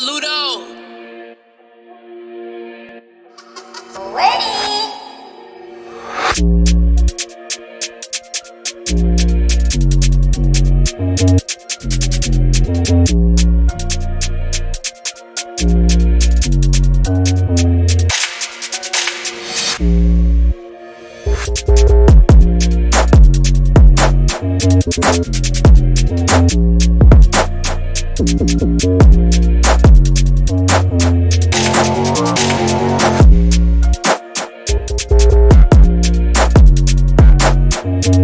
Ludo. Ready.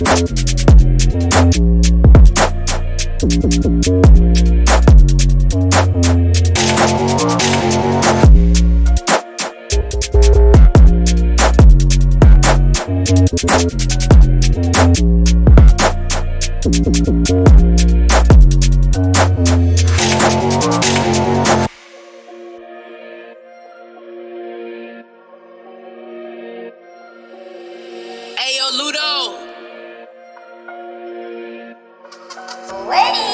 Ayo, Ludo. waiting.